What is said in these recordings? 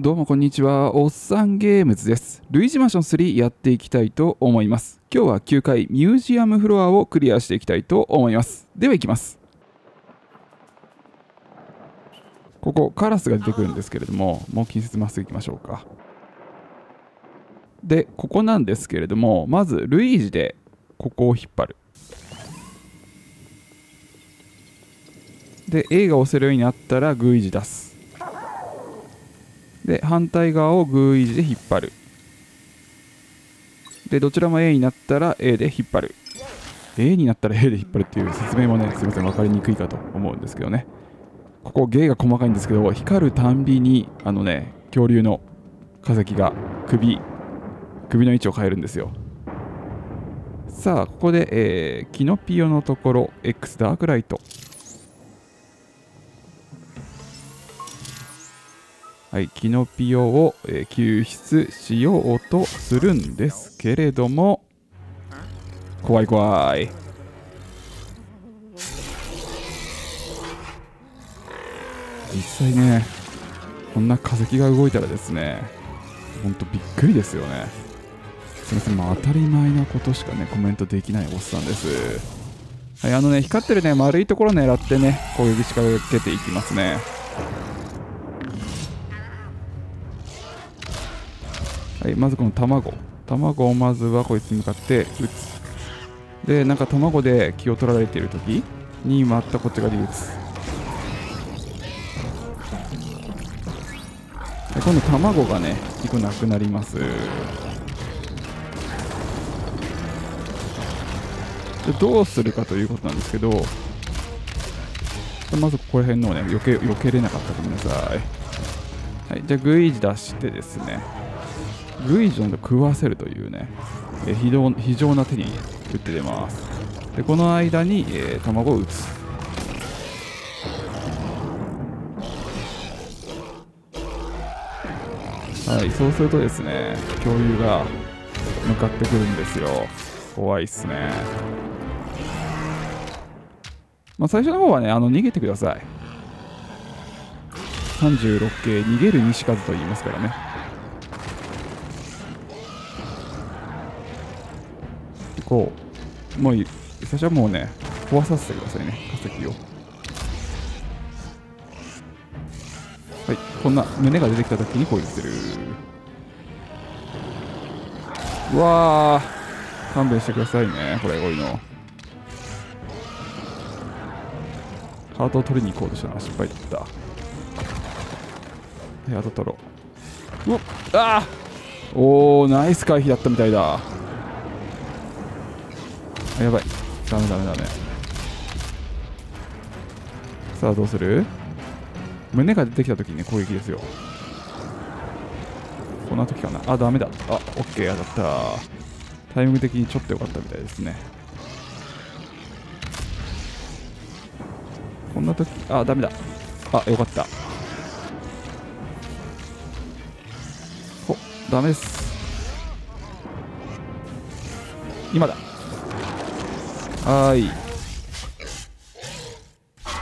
どうもこんにちは。おっさんゲームズです。ルイージマンション3やっていきたいと思います。今日は9回ミュージアムフロアをクリアしていきたいと思います。では行きます。ここカラスが出てくるんですけれども、もう近接まっすぐ行きましょうか。で、ここなんですけれども、まずルイージでここを引っ張る。で、A が押せるようになったらグイージ出す。で反対側をグーイージで引っ張る。でどちらも A になったら A で引っ張る。A になったら A で引っ張るっていう説明もねすいません分かりにくいかと思うんですけどね。ここ芸が細かいんですけど光るたんびにあのね恐竜の化石が首首の位置を変えるんですよ。さあここで、えーキノピオのところ X ダークライト。はい、キノピオを、えー救出しようとするんですけれども怖い怖い。実際ねこんな化石が動いたらですねほんとびっくりですよね。すいません、まあ、当たり前のことしかねコメントできないおっさんです。はいあのね光ってるね丸いところ狙ってね攻撃仕掛けていきますね。はい、まずこの卵。卵をまずはこいつに向かって撃つ。でなんか卵で気を取られている時にまたこっち側で撃つ。で今度卵がね1個なくなります。でどうするかということなんですけどまずここら辺のね避け避けれなかった。ごめんなさい。はい、じゃあグイージ出してですね。グイジョンで食わせるというね、えー非常非常な手に打って出ます。でこの間に、えー卵を打つ。はいそうするとですね恐竜が向かってくるんですよ。怖いっすね。まあ最初の方はねあの逃げてください。36系逃げる西風と言いますからね。こうもういい最初はもうね壊させてくださいね化石を。はいこんな胸が出てきた時に攻撃する。うわー勘弁してくださいねこれ多いの。ハートを取りに行こうとしたのは失敗だった。はいあと取ろ。ううわっあーおーナイス回避だったみたいだ。やばい。ダメダメダメ。さあどうする？胸が出てきた時にね攻撃ですよ。こんな時かな。あダメだ。あオッケー当たった。タイミング的にちょっと良かったみたいですね。こんな時あダメだ。あよかった。おダメです。今だ。はい。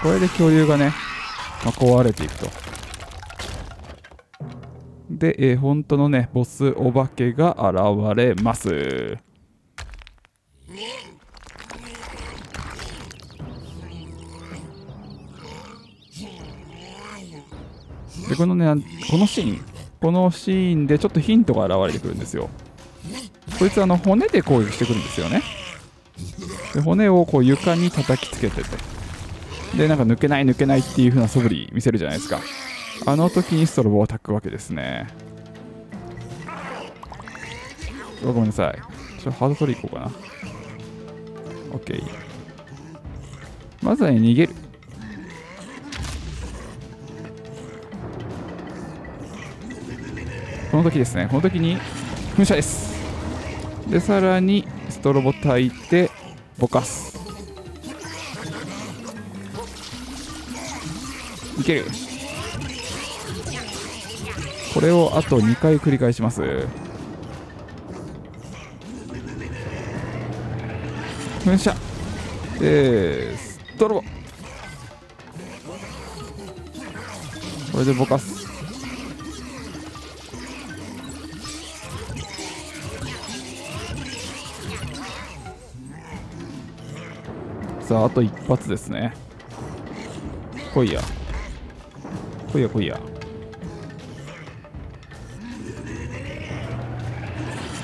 これで恐竜がね、まあ、壊れていくと。で、えー本当のね、ボスお化けが現れます。で、このね、このシーン、このシーンでちょっとヒントが現れてくるんですよ。こいつあの骨で攻撃してくるんですよね。で骨をこう床に叩きつけてて。でなんか抜けない抜けないっていう風な素振り見せるじゃないですか。あの時にストロボを焚くわけですね。ごめんなさい。ちょっとハード取り行こうかな。OK まずは逃げる。この時ですね。この時に噴射です。でさらにストロボ焚いてぼかす。いける？これをあと2回繰り返します。噴射でストロボこれでぼかす。さああと一発ですね。来いや。来いや来いや。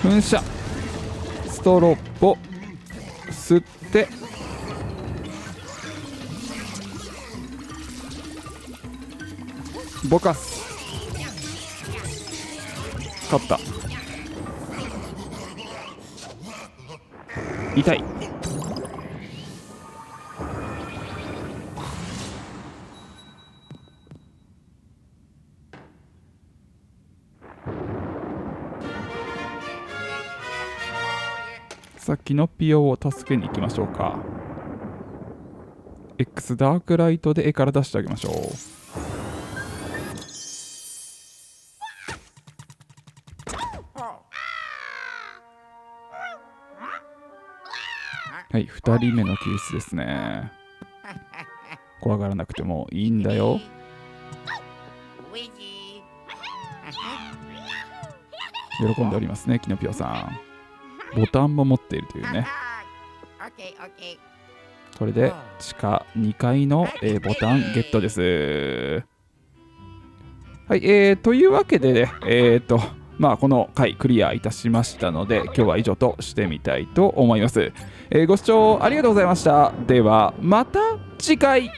噴射。ストロボ。吸って。ぼかす。勝った。痛い。さあキノピオを助けに行きましょうか。X ダークライトで絵から出してあげましょう。はい2人目の救出ですね。怖がらなくてもいいんだよ。喜んでおりますねキノピオさん。ボタンも持っているというね.これで地下2階の、えーボタンゲットです。はい、えー、というわけでね、えーと、まあ、この回クリアいたしましたので、今日は以上としてみたいと思います。えーご視聴ありがとうございました。では、また次回